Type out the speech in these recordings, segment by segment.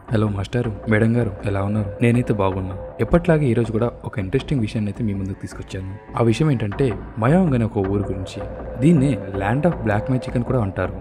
Hello master madam గారు ఎలా ఉన్నారు? నేనైతే బాగున్నా. ఎప్పట్లాగే ఈ రోజు కూడా ఒక ఇంట్రెస్టింగ్ విషయాన్ని అయితే మీ ముందుకు తీసుకొచ్చాను. ఆ విషయం ఏంటంటే మయాంగ్ అనే ఒక ఊరు గురించి. దీన్నే ల్యాండ్ ఆఫ్ బ్లాక్ మ్యాజిక్ అని కూడా అంటారు.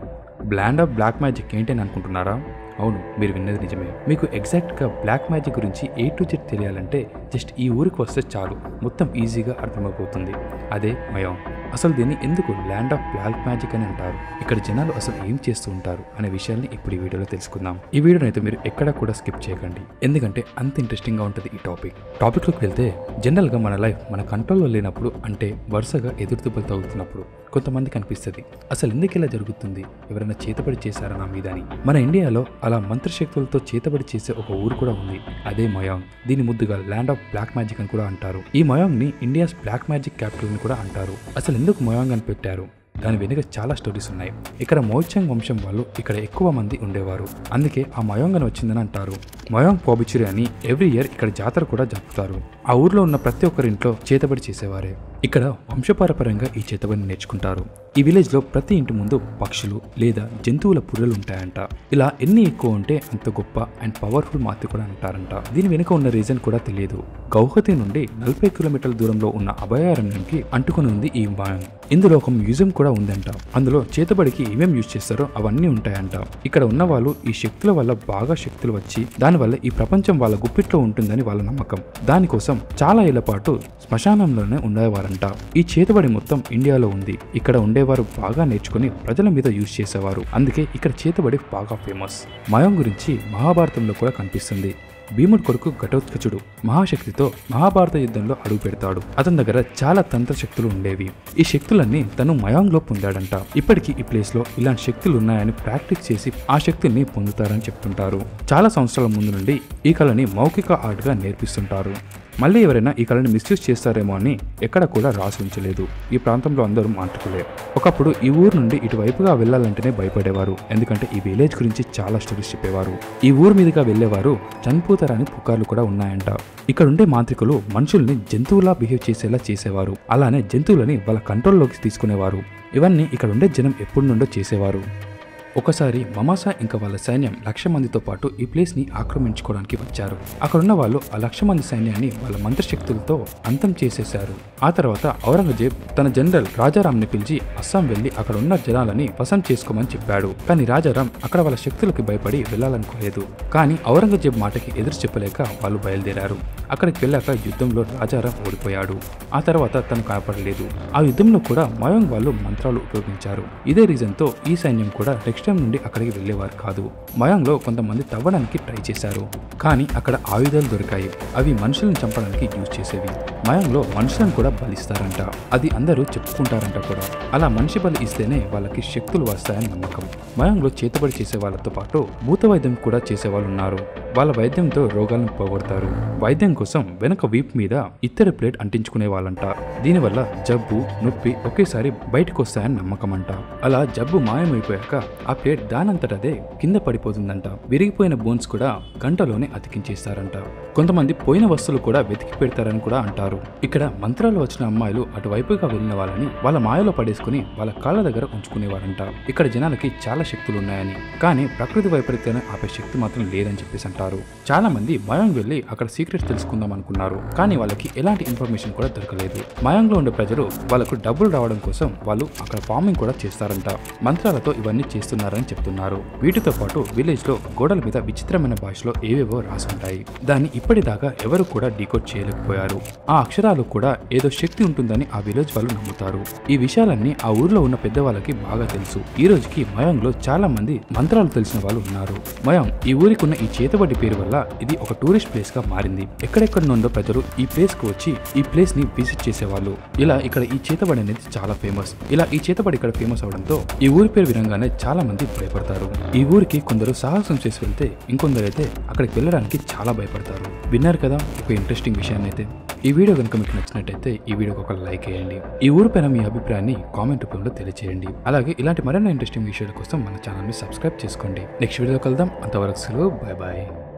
ల్యాండ్ ఆఫ్ బ్లాక్ మ్యాజిక్ ఏంటి అని అనుకుంటున్నారా? అవును మీరు విన్నది నిజమే. మీకు ఎగ్జాక్ట్గా బ్లాక్ మ్యాజిక్ గురించి ఏ టు జెడ్ తెలియాలంటే జస్ట్ ఈ ఊరికి వస్తే చాలు. మొత్తం ఈజీగా అర్థమైపోతుంది అదే మయాంగ్. అసలు దీన్ని ఎందుకు ల్యాండ్ ఆఫ్ బ్లాక్ మ్యాజిక్ అని అంటారు? ఇక్కడ జనాలు అసలు ఏం చేస్తూ ఉంటారు అనే విషయాన్ని ఇప్పుడు ఈ వీడియోలో తెలుసుకుందాం. ఈ వీడియోని అయితే మీరు ఎక్కడ కూడా స్కిప్ చేయకండి. ఎందుకంటే అంత ఇంట్రెస్టింగ్గా ఉంటుంది ఈ టాపిక్. టాపిక్లోకి వెళ్తే జనరల్గా మన లైఫ్ మన కంట్రోల్లో లేనప్పుడు అంటే వరుసగా ఎదురుదెబ్బలు తగులుతున్నప్పుడు కొంతమందికి అనిపిస్తుంది అసలు ఎందుకు ఇలా జరుగుతుంది? ఎవరైనా చేతబడి చేశారా నా మీద? అని. మన ఇండియాలో అలా మంత్రశక్తులతో చేతబడి చేసే ఒక ఊరు కూడా ఉంది. అదే మయాంగ్. దీని ముద్దుగా ల్యాండ్ ఆఫ్ బ్లాక్ మ్యాజిక్ అని కూడా అంటారు. ఈ మయాంగ్ని ఇండియాస్ బ్లాక్ మ్యాజిక్ క్యాపిటల్ అని కూడా అంటారు. అసలు ఎందుకు మయాంగ్ అని పెట్టారు? దాని వెనుక చాలా స్టోరీస్ ఉన్నాయి. ఇక్కడ మోయిచంగ్ వంశం వాళ్ళు ఇక్కడ ఎక్కువ మంది ఉండేవారు. అందుకే ఆ మయాంగ్ అని వచ్చిందని అంటారు. మయాంగ్ పోబిచురి అని ఎవ్రీ ఇయర్ ఇక్కడ జాతర కూడా జరుపుతారు. ఆ ఊర్లో ఉన్న ప్రతి ఒక్కరింట్లో చేతబడి చేసేవారే. ఇక్కడ వంశపారపరంగా ఈ చేతబడిని నేర్చుకుంటారు. ఈ విలేజ్లో ప్రతి ఇంటి ముందు పక్షులు లేదా జంతువుల పుర్రెలు ఉంటాయంట ఇలా ఎన్ని ఎక్కువ ఉంటే అంత గొప్ప అండ్ పవర్ఫుల్ మాతి కూడా అంటారంట. దీని వెనుక ఉన్న రీజన్ కూడా తెలియదు. గౌహతి నుండి నలభై కిలోమీటర్ల దూరంలో ఉన్న అభయారణ్యంకి అంటుకుని ఉంది ఈ మయాంగ్ ఇందులో ఒక మ్యూజియం కూడా ఉందంట. అందులో చేతబడికి ఏమేం యూజ్ చేస్తారో అవన్నీ ఉంటాయంట. ఇక్కడ ఉన్న వాళ్ళు ఈ శక్తుల వల్ల బాగా శక్తులు వచ్చి దానివల్ల ఈ ప్రపంచం వాళ్ళ గుప్పిట్లో ఉంటుందని వాళ్ళ నమ్మకం. దానికోసం చాలా ఏళ్ళ పాటు శ్మశానంలోనే ఉండేవారంట. ఈ చేతబడి మొత్తం ఇండియాలో ఉంది. ఇక్కడ ఉండే ఉండేవారు బాగా నేర్చుకుని ప్రజల మీద యూజ్ చేసేవారు. అందుకే ఇక్కడ చేతబడి బాగా ఫేమస్. మయం గురించి మహాభారతంలో కూడా కనిపిస్తుంది. భీముడి కొడుకు ఘటోత్కచుడు మహాశక్తితో మహాభారత యుద్ధంలో అడుగు పెడతాడు. అతని దగ్గర చాలా తంత్ర శక్తులు ఉండేవి. ఈ శక్తులన్నీ తను మయాంగ్లో పొందాడంట. ఇప్పటికీ ఈ ప్లేస్లో ఇలాంటి శక్తులు ఉన్నాయని ప్రాక్టీస్ చేసి ఆ శక్తుల్ని పొందుతారని చెప్తుంటారు. చాలా సంవత్సరాల ముందు నుండి ఈ కళని మౌఖిక ఆర్ట్గా నేర్పిస్తుంటారు. మళ్ళీ ఎవరైనా ఈ కళని మిస్యూజ్ చేస్తారేమో అని ఎక్కడ కూడా రాసి ఉంచలేదు ఈ ప్రాంతంలో అందరూ మాంత్రికులే. ఒకప్పుడు ఈ ఊరు నుండి ఇటువైపుగా వెళ్ళాలంటేనే భయపడేవారు. ఎందుకంటే ఈ విలేజ్ గురించి చాలా స్టోరీస్ చెప్పేవారు. ఈ ఊరు మీదుగా వెళ్ళేవారు చనిపోతారని పుకార్లు కూడా ఉన్నాయంట. ఇక్కడుండే మాంత్రికులు మనుషుల్ని జంతువులా బిహేవ్ చేసేలా చేసేవారు. అలానే జంతువులని వాళ్ళ కంట్రోల్లోకి తీసుకునేవారు. ఇవన్నీ ఇక్కడ ఉండే జనం ఎప్పటి నుండో చేసేవారు. ఒకసారి మమాసా ఇంకా వాళ్ళ సైన్యం లక్ష మందితో పాటు ఈ ప్లేస్ని ఆక్రమించుకోవడానికి వచ్చారు. అక్కడున్న వాళ్ళు ఆ లక్ష మంది సైన్యాన్ని వాళ్ళ మంత్రశక్తులతో అంతం చేసేశారు. ఆ తర్వాత ఔరంగజేబ్ తన జనరల్ రాజారాంని పిలిచి అస్సాం వెళ్ళి అక్కడ ఉన్న జనాలని వసం చేసుకోమని చెప్పాడు. కానీ రాజారాం అక్కడ వాళ్ళ శక్తులకు భయపడి వెళ్ళాలనుకోలేదు. కానీ ఔరంగజేబ్ మాటకి ఎదురు చెప్పలేక వాళ్ళు బయలుదేరారు. అక్కడికి వెళ్ళాక యుద్ధంలో రాజారాం ఓడిపోయాడు. ఆ తర్వాత తను కాపాడలేదు. ఆ యుద్ధంలో కూడా మయోంగ్ వాళ్ళు మంత్రాలు ఉపయోగించారు. ఇదే రీజన్తో ఈ సైన్యం కూడా నెక్స్ట్ నుండి అక్కడికి వెళ్ళేవారు కాదు. మయాంగ్ కొంతమంది తవ్వడానికి ట్రై చేశారు. కానీ అక్కడ ఆయుధాలు దొరికాయి. అవి మనుషులను చంపడానికి యూజ్ చేసేవి. మయాంగ్ మనుషులను కూడా బలిస్తారంట. అది అందరూ చెప్పుకుంటారంట కూడా. అలా మనిషి బలి ఇస్తేనే వాళ్ళకి శక్తులు వస్తాయని నమ్మకం. మయాంగ్ చేతబడి చేసే వాళ్ళతో పాటు భూత వైద్యం కూడా చేసేవాళ్ళు ఉన్నారు వాళ్ళ వైద్యంతో రోగాలను పోగొడతారు. వైద్యం కోసం వెనక వీప్ మీద ఇత్తడి ప్లేట్ అంటించుకునే వాళ్ళంట. దీనివల్ల జబ్బు నొప్పి ఒకేసారి బయటకు వస్తాయని నమ్మకం అంట అలా జబ్బు మాయమైపోయాక ఆ ఆ ప్లేట్ దానంతటదే కింద పడిపోతుందంట. విరిగిపోయిన బోన్స్ కూడా గంటలోనే అతికించేస్తారంట. కొంతమంది పోయిన వస్తువులు కూడా వెతికి పెడతారని కూడా అంటారు. ఇక్కడ మంత్రాలు వచ్చిన అమ్మాయిలు అటువైపుగా వెళ్ళిన వాళ్ళని వాళ్ళ మాయలో పడేసుకుని వాళ్ళ కాళ్ళ దగ్గర ఉంచుకునేవారంట. ఇక్కడ జనాలకి చాలా శక్తులు ఉన్నాయని కానీ ప్రకృతి వైపరీత్యాన్ని ఆపే శక్తి మాత్రం లేదని చెప్పేసి అంటారు. చాలా మంది మయాంగ్ వెళ్ళి అక్కడ సీక్రెట్స్ తెలుసుకుందాం అనుకున్నారు. కానీ వాళ్ళకి ఎలాంటి ఇన్ఫర్మేషన్ కూడా దొరకలేదు. మయాంగ్లో ఉండే ప్రజలు వాళ్ళకు డబ్బులు రావడం కోసం వాళ్ళు అక్కడ ఫార్మింగ్ కూడా చేస్తారంట. మంత్రాలతో ఇవన్నీ చేస్తున్నారని చెప్తున్నారు. వీటితో పాటు విలేజ్లో గోడల మీద విచిత్రమైన భాషలో ఏవేవో రాసి ఉంటాయి దాన్ని ఇప్పటిదాకా ఎవరు కూడా డీకోడ్ చేయలేకపోయారు. ఆ అక్షరాలు కూడా ఏదో శక్తి ఉంటుందని ఆ విలేజ్ వాళ్ళు నమ్ముతారు. ఈ విషయాలన్నీ ఆ ఊర్లో ఉన్న పెద్దవాళ్ళకి బాగా తెలుసు. ఈ రోజుకి మయాంగ్లో చాలా మంది మంత్రాలు తెలిసిన వాళ్ళు ఉన్నారు. మయాంగ్ ఈ ఊరికి ఉన్న ఈ చేతబడి పేరు వల్ల ఇది ఒక టూరిస్ట్ ప్లేస్గా మారింది. ఎక్కడెక్కడ నుండో ప్రజలు ఈ ప్లేస్కు వచ్చి ఈ ప్లేస్ని విజిట్ చేసేవాళ్ళు. ఇలా ఇక్కడ ఈ చేతబడి అనేది చాలా ఫేమస్. ఇలా ఈ చేతబడి ఇక్కడ ఫేమస్ అవడంతో ఈ ఊరి పేరు వినంగానే చాలా మంది భయపడతారు. ఈ ఊరికి కొందరు సాహసం చేసి వెళ్తే ఇంకొందరైతే అక్కడికి వెళ్ళడానికి చాలా భయపడతారు. విన్నారు కదా ఒక ఇంట్రెస్టింగ్ విషయాన్ని అయితే. ఈ వీడియో కనుక మీకు నచ్చినట్టయితే ఈ వీడియోకి ఒక లైక్ వేయండి. ఈ ఊరి పైన మీ అభిప్రాయాన్ని కామెంట్ రూపంలో తెలియజేయండి అలాగే ఇలాంటి మరెన్నో ఇంట్రెస్టింగ్ విషయాల కోసం మన ఛానల్ని సబ్స్క్రైబ్ చేసుకోండి. నెక్స్ట్ వీడియో కలుద్దాం. అంతవరకు సెలవు. Bye bye